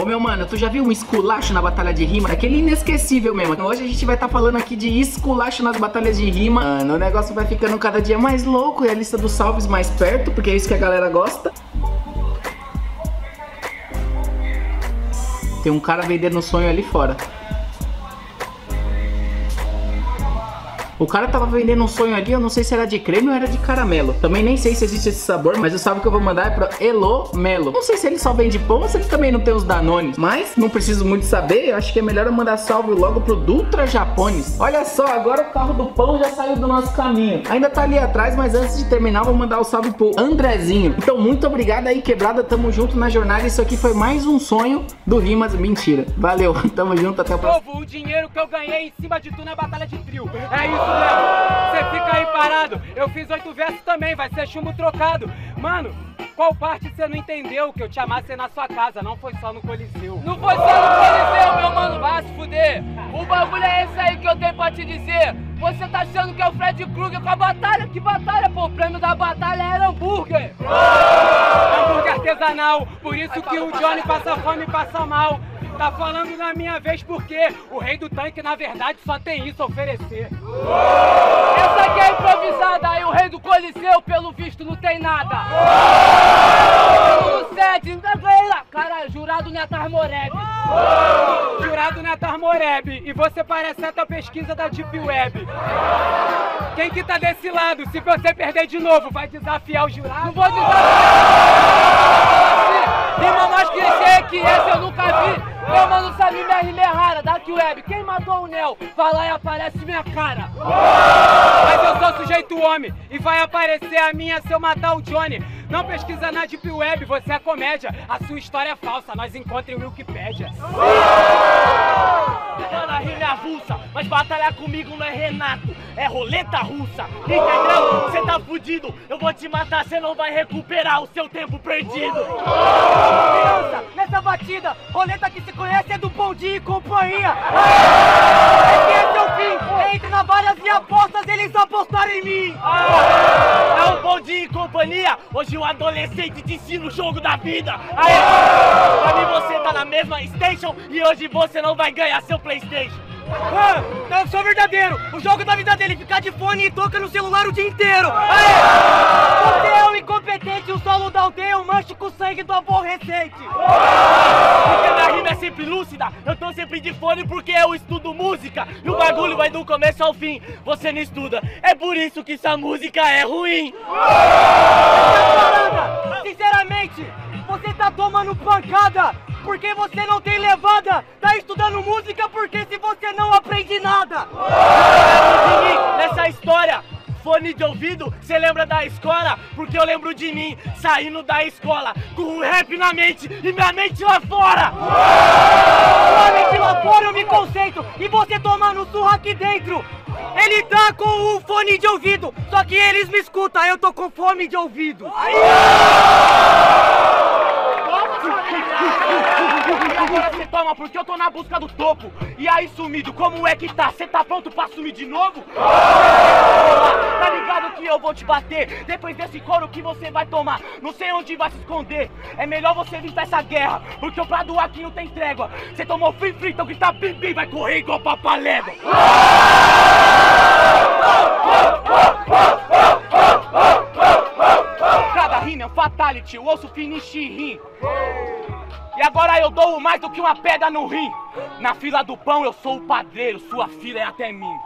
Ô meu mano, tu já viu um esculacho na batalha de rima? Aquele inesquecível mesmo. Hoje a gente vai estar tá falando aqui de esculacho nas batalhas de rima. Mano, o negócio vai ficando cada dia mais louco e a lista dos salves mais perto, porque é isso que a galera gosta. Tem um cara vendendo sonho ali fora. O cara tava vendendo um sonho ali, eu não sei se era de creme ou era de caramelo. Também nem sei se existe esse sabor, mas o salve que eu vou mandar é pra Elo Melo. Não sei se ele só vende pão ou se ele também não tem os danones, mas não preciso muito saber. Eu acho que é melhor eu mandar salve logo pro Dutra Japones. Olha só, agora o carro do pão já saiu do nosso caminho. Ainda tá ali atrás, mas antes de terminar, vou mandar o salve pro Andrezinho. Então, muito obrigado aí, quebrada. Tamo junto na jornada. Isso aqui foi mais um sonho do Rimas. Mentira. Valeu, tamo junto, até o próximo. Povo, o dinheiro que eu ganhei em cima de tu na batalha de trio. É isso você fica aí parado. Eu fiz oito versos também, vai ser chumbo trocado. Mano, qual parte você não entendeu que eu te amasse na sua casa? Não foi só no Coliseu. Não foi só no Coliseu, meu mano, vai se fuder. O bagulho é esse aí que eu tenho pra te dizer. Você tá achando que é o Fred Krueger com a batalha? Que batalha, pô? O prêmio da batalha era hambúrguer. hambúrguer artesanal, por isso que o Johnny passa fome e passa mal. Tá falando na minha vez porque o rei do tanque, na verdade, só tem isso a oferecer. Essa aqui é improvisada, aí o rei do Coliseu, pelo visto, não tem nada. Set, cara, jurado Netar Moreb. Jurado Netar Moreb. E você parece até a pesquisa da Deep Web. Quem que tá desse lado? Se você perder de novo, vai desafiar o jurado? Não vou desafiar. Rima mais clichê que essa eu nunca vi. Meu mano sabe minha rima é rara, Dark Web. Quem matou o Nel? Vai lá e aparece minha cara. Mas eu sou sujeito homem e vai aparecer a minha se eu matar o Johnny. Não pesquisa na Deep Web, você é comédia. A sua história é falsa, nós encontrem o Wikipedia. Mano, a é avulsa, mas batalhar comigo não é Renato, é roleta russa. Entendeu? Você tá fudido, eu vou te matar, você não vai recuperar o seu tempo perdido. Criança, nessa batida, roleta que se conhece é do Bom Dia e Companhia. Esse é seu fim, entre várias e apostas, eles apostaram em mim. É um Bom Dia e Companhia, hoje o adolescente te ensina o jogo da vida. Aê, pra mim você tá na mesma station e hoje você não vai ganhar seu Playstation. Ah, eu sou verdadeiro! O jogo da vida dele é ficar de fone e toca no celular o dia inteiro! Aê! Você é o incompetente, o solo da aldeia, o manche com sangue do aborrecente! Porque minha rima é sempre lúcida, eu tô sempre de fone porque eu estudo música e o bagulho vai do começo ao fim, você não estuda, é por isso que essa música é ruim! Sinceramente, você tá tomando pancada! Porque você não tem levada. Tá estudando música porque se você não aprende nada. Nessa história, fone de ouvido, você lembra da escola? Porque eu lembro de mim saindo da escola com um rap na mente e minha mente lá fora. Sua mente lá fora eu me concentro e você tomando surra aqui dentro. Ele tá com o fone de ouvido, só que eles me escutam, eu tô com fome de ouvido. Aí! Agora cê toma porque eu tô busca do topo. E aí, sumido, como é que tá? Cê tá pronto pra sumir de novo? Tá ligado que eu vou te bater depois desse couro que você vai tomar. Não sei onde vai se esconder. É melhor você vir essa guerra, porque o prado aqui não tem trégua. Cê tomou free free, então grita bim bim, vai correr igual papalégua. Cada rima é um fatality, o osso finish rim. E agora eu dou mais do que uma pedra no rim. Na fila do pão eu sou o padreiro, sua fila é até mim.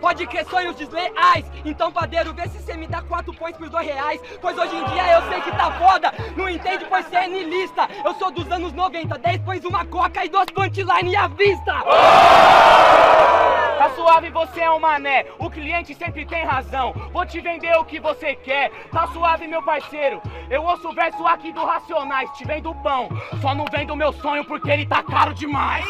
Pode crer sonhos desleais Então padeiro, vê se cê me dá quatro pões por dois reais. Pois hoje em dia eu sei que tá foda. Não entende pois cê é nilista Eu sou dos anos 90 Dez pões uma coca e duas punchline à vista Tá suave, você é um mané. O cliente sempre tem razão. Vou te vender o que você quer. Tá suave, meu parceiro. Eu ouço o verso aqui do Racionais Te vendo pão. Só não vendo meu sonho porque ele tá caro demais.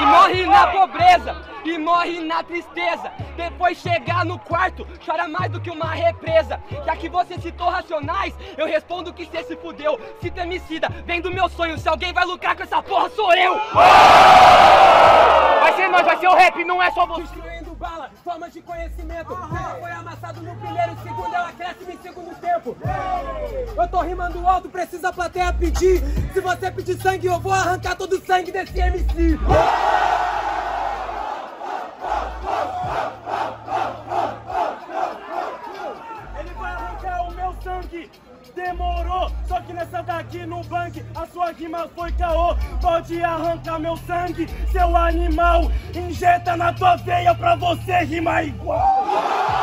E morre na pobreza, e morre na tristeza. Depois chegar no quarto, chora mais do que uma represa. Já que você citou racionais, eu respondo que cê se fudeu. Se temicida, vem do meu sonho. Se alguém vai lucrar com essa porra, sou eu! Vai ser nós, vai ser o rap, não é só você. Bala, formas de conhecimento. Ela foi amassado no primeiro segundo, ela cresce no segundo tempo. Eu tô rimando alto, precisa a plateia pedir. Se você pedir sangue, eu vou arrancar todo o sangue desse MC. Nessa daqui no banco a sua rima foi caô. Pode arrancar meu sangue, seu animal. Injeta na tua veia pra você rimar igual.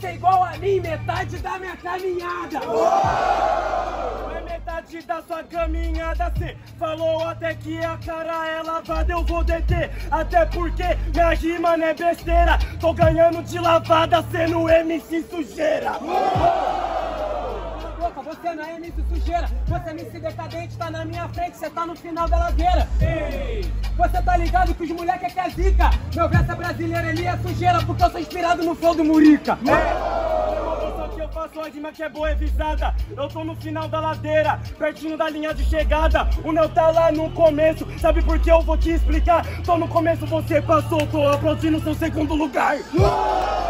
Ser igual a mim, metade da minha caminhada. É metade da sua caminhada, cê falou até que a cara é lavada, eu vou deter. Até porque minha rima não é besteira. Tô ganhando de lavada, sendo MC sujeira. Boca, você não é MC sujeira. Você é MC decadente, tá na minha frente, você tá no final da ladeira. Você tá ligado que os moleque é que é zica. Meu verso é brasileiro, ele é sujeira, porque eu sou inspirado no flow do Murica. Só que eu faço uma rima que é boa e visada. Eu tô no final da ladeira, pertinho da linha de chegada. O Neo tá lá no começo, sabe por que eu vou te explicar? Tô no começo, você passou, tô aplaudindo seu segundo lugar. Segundo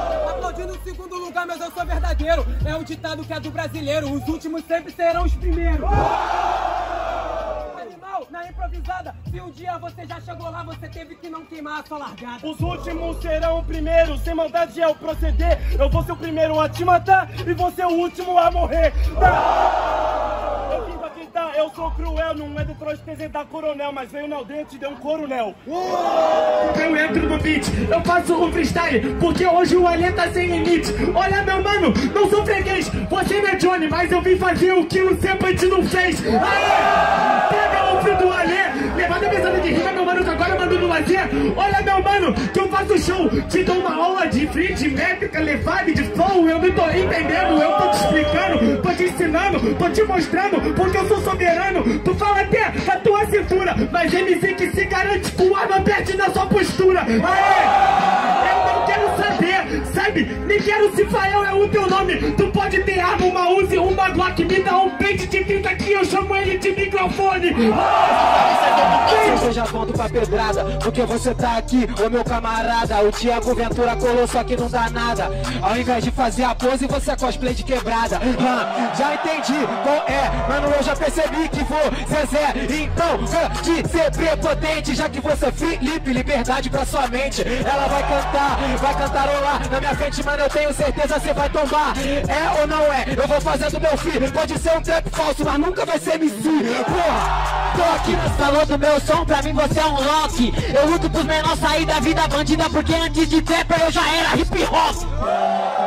lugar, mas eu sou verdadeiro. É o ditado que é do brasileiro. Os últimos sempre serão os primeiros. Animal, na improvisada. Se um dia você já chegou lá, você teve que não queimar a sua largada. Os últimos serão primeiros, sem maldade é o proceder. Eu vou ser o primeiro a te matar e você o último a morrer. Tá? Eu sou cruel, não é do trouxa da coronel, mas veio no dente e deu um coronel. Eu entro no beat, eu faço um freestyle, porque hoje o Alê tá sem limite. Olha, meu mano, não sou freguês, você não é Johnny, mas eu vim fazer o que o Sepante não fez. Aê! Pega o fio do Alê, levanta a mesada de rima, meu mano, que agora no lazer. Olha, meu mano, que eu faço show, te dou uma aula de free, de métrica, levada de flow. Eu não tô entendendo, eu tô te explicando, tô te ensinando, tô te mostrando, porque eu sou soberano. Tu fala até da tua cintura, mas MC que se garante com arma perde na sua postura. Aê! Eu saber, sabe? Nem quero se Fael é o teu nome. Tu pode ter arma, uma Uzi, uma Glock, me dá um pente de 30 que eu chamo ele de microfone. Eu já volto pra pedrada, porque você tá aqui, ô meu camarada. O Thiago Ventura colou, só que não dá nada. Ao invés de fazer a pose, você é cosplay de quebrada. Já entendi qual é, mano, eu já percebi que você Zé. Então, de ser prepotente, já que você é Felipe, liberdade pra sua mente. Ela vai cantar, vai cantarolar na minha frente, mano, eu tenho certeza você vai tombar. É ou não é? Eu vou fazendo meu filho, pode ser um trap falso, mas nunca vai ser MC. Porra, tô aqui salão do meu som, pra mim você é um rock. Eu luto pros menores sair da vida bandida, porque antes de trapper eu já era hip hop.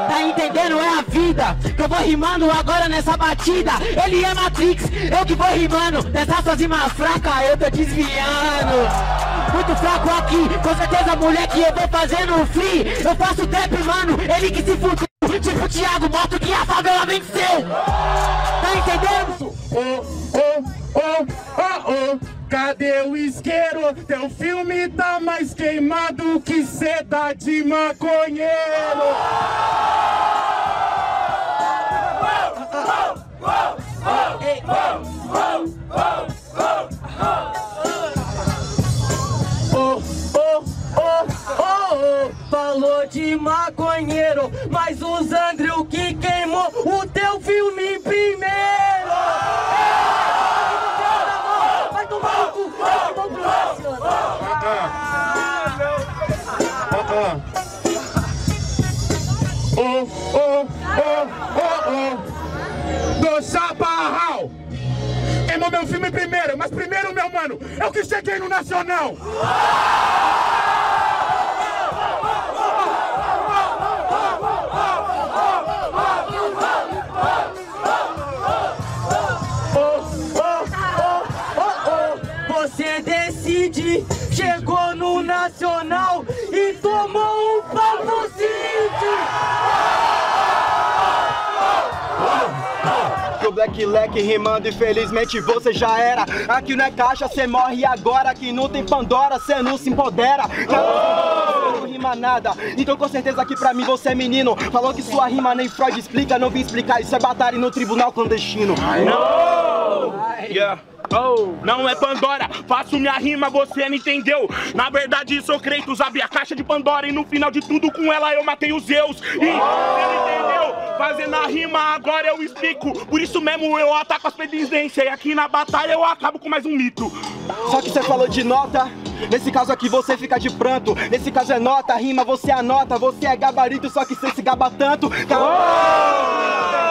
Tá entendendo? É a vida que eu vou rimando agora nessa batida. Ele é Matrix, eu que vou rimando. Nessa suas rimas fracas eu tô desviando. Muito fraco aqui, com certeza moleque eu vou fazendo free. Eu faço trap, mano, ele que se fudeu. Tipo Thiago, mostra que a favela venceu. Tá entendendo? Oh, oh, oh, oh, oh. Cadê o isqueiro? Teu filme tá mais queimado que seda de maconheiro. Oh, oh, oh, oh, falou de maconheiro, mas o Zandrio que queimou o teu filme primeiro. Oh, oh, oh, oh, oh. Do Chaparral. Queimou meu filme primeiro, mas primeiro, meu mano, eu que cheguei no Nacional. Black Leck rimando, infelizmente você já era. Aqui não é caixa, cê morre agora. Aqui não tem Pandora, cê não se empodera. Já não rima nada. Então com certeza que pra mim você é menino. Falou que sua rima nem Freud explica, não vim explicar. Isso é batalha no tribunal clandestino. Yeah. Não é Pandora, faço minha rima, você não entendeu. Na verdade, sou Kratos, abri a caixa de Pandora e no final de tudo com ela eu matei os Zeus. E você não entendeu? Fazendo a rima, agora eu explico. Por isso mesmo eu ataco as pendências e aqui na batalha eu acabo com mais um mito. Só que você falou de nota. Nesse caso aqui você fica de pranto. Nesse caso é nota, rima, você anota. Você é gabarito, só que você se gaba tanto. Com certeza,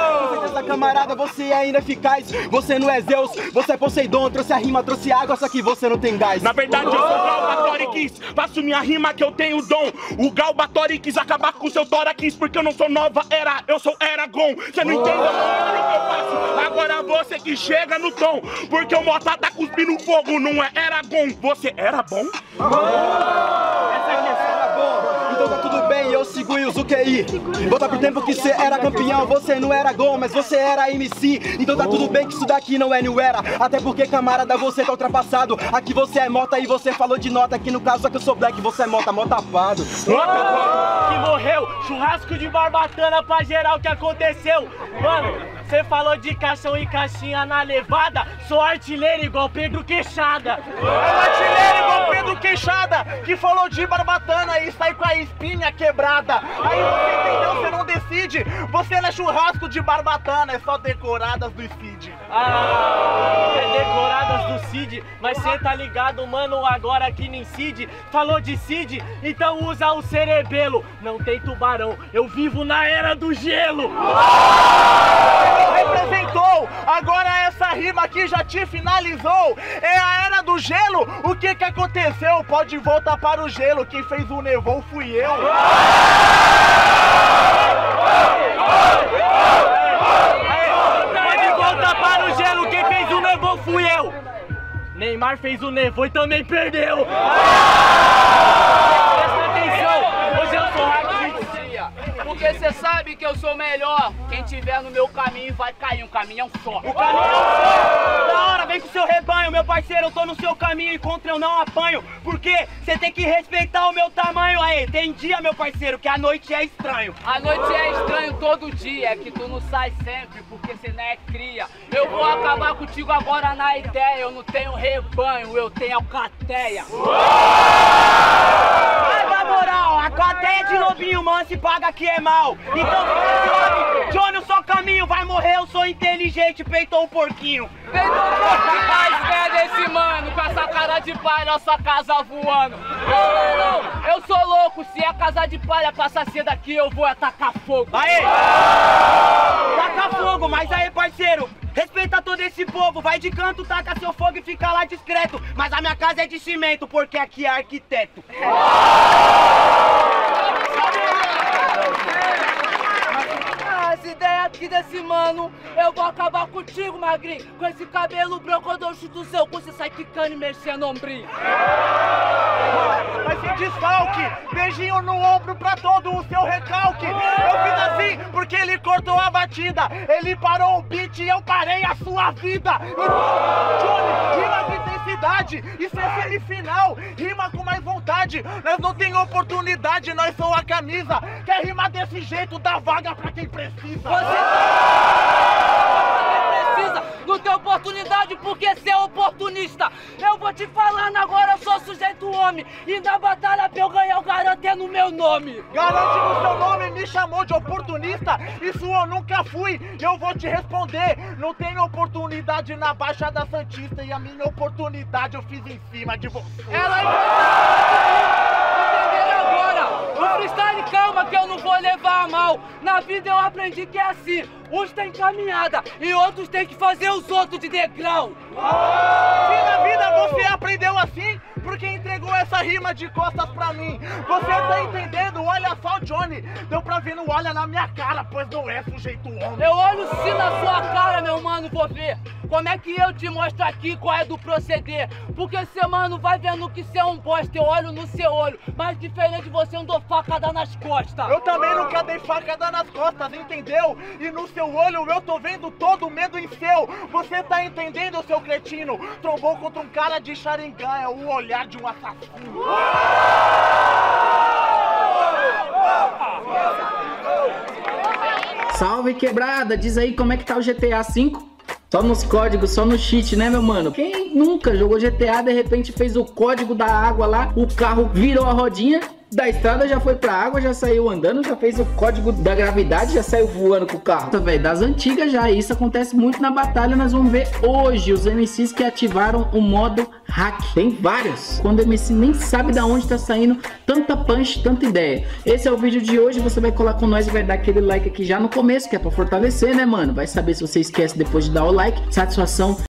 camarada, você é ineficaz. Você não é Zeus, você é Poseidon. Trouxe a rima, trouxe água, só que você não tem gás. Na verdade eu sou o Galbatorix, faço minha rima que eu tenho dom. O Galbatorix quis acabar com seu Torax, porque eu não sou nova era, eu sou Eragon. Você não entende o que eu faço? Agora você que chega no tom, porque o Mota tá cuspindo fogo, não é Eragon. Você era bom? Essa questão era bom. Então tá tudo bem, eu sigo o QI. Volta pro tempo que você era campeão, você não era gol, mas você era MC. Então tá tudo bem que isso daqui não é new era. Até porque, camarada, você tá ultrapassado. Aqui você é mota e você falou de nota. Aqui no caso, só que eu sou black, você é mota, motapado. Que morreu. Churrasco de barbatana pra geral que aconteceu. Mano, você falou de caixão e caixinha na levada. Sou artilheiro igual Pedro Queixada. É um artilheiro igual Pedro Queixada que falou de barbatana e sai com a espinha quebrada. Aí você entendeu, você não decide. Você não é churrasco de barbatana, é só decoradas do Cid. Ah, é decoradas do Cid, mas cê tá ligado, mano, agora que nem Cid falou de Cid, então usa o cerebelo. Não tem tubarão, eu vivo na era do gelo. Agora essa rima aqui já te finalizou. É a era do gelo, o que que aconteceu? Pode voltar para o gelo, quem fez o nevou fui eu. Pode voltar para o gelo, quem fez o nevou fui eu. Neymar fez o nevou e também perdeu. Presta atenção, hoje eu sou hack Porque você sabe que eu sou melhor. Quem tiver no meu caminho vai cair um caminhão só. O caminho é o seu. Da hora, vem com o seu rebanho, meu parceiro. Eu tô no seu caminho e contra eu não apanho. Porque você tem que respeitar o meu tamanho. Aí, tem dia, meu parceiro, que a noite é estranho. A noite é estranho todo dia, é que tu não sai sempre porque você não é cria. Eu vou acabar contigo agora na ideia. Eu não tenho rebanho, eu tenho alcateia. Mas na moral, a cadeia de lobinho, mano, se paga que é mal. Então, Johnny, Johnny, o seu caminho vai morrer. Eu sou inteligente, peitou o porquinho. Vem do que mais quer desse mano com essa cara de pai nossa casa voando. Não, não, não, eu sou louco. Se a casa de palha passar cedo aqui, eu vou atacar fogo. Aê! Taca fogo, mas aí, parceiro, respeita todo esse povo. Vai de canto, taca seu fogo e fica lá discreto. Mas a minha casa é de cimento, porque aqui é arquiteto. As ideias aqui desse mano, eu vou acabar contigo, magrinho. Com esse cabelo branco, eu chuto o seu cu, você sai quicando e mexendo ombrinho. Mas sem desfalque, beijinho no ombro pra todo o seu recalque. Eu fiz assim porque ele cortou a batida. Ele parou o beat e eu parei a sua vida. Johnny, intensidade. Isso é semifinal. Rima com mais vontade. Nós não tem oportunidade, nós somos a camisa. Quer rimar desse jeito, dá vaga pra quem precisa. Você tem oportunidade porque você é oportunista. Eu vou te falando agora, eu sou sujeito homem. E na batalha pra eu ganhar, eu garanto é no meu nome. Garante no seu nome, me chamou de oportunista. Isso eu nunca fui. Eu vou te responder. Não tem oportunidade na Baixada Santista. E a minha oportunidade eu fiz em cima de você. Ela agora? O freestyle, calma que eu não vou levar a mal. Na vida eu aprendi que é assim. Uns têm caminhada e outros têm que fazer os outros de degrau. Se na vida você aprendeu assim, porque entregou essa rima de costas pra mim. Você tá entendendo? Olha só o Johnny. Deu pra ver, não olha na minha cara, pois não é sujeito homem. Eu olho sim na sua cara, meu mano, vou ver. Como é que eu te mostro aqui qual é do proceder? Porque cê, mano, vai vendo que cê é um bosta, eu olho no seu olho. Mas diferente de você, eu não dou facada nas costas. Eu também nunca dei facada nas costas, entendeu? E no seu olho eu tô vendo todo o medo em seu. Você tá entendendo, seu cretino? Trombou contra um cara de Sharingan, é o olhar de um assassino. Salve quebrada, diz aí como é que tá o GTA V? Só nos códigos, só no cheat, né, meu mano? Quem nunca jogou GTA, de repente fez o código da água lá, o carro virou a rodinha, da estrada já foi pra água, já saiu andando, já fez o código da gravidade, já saiu voando com o carro. Tá, velho, das antigas já, isso acontece muito na batalha, nós vamos ver hoje os MCs que ativaram o modo hack. Tem vários. Quando o MC nem sabe da onde tá saindo tanta punch, tanta ideia. Esse é o vídeo de hoje, você vai colar com nós e vai dar aquele like aqui já no começo, que é pra fortalecer, né, mano? Vai saber se você esquece depois de dar o like. Satisfação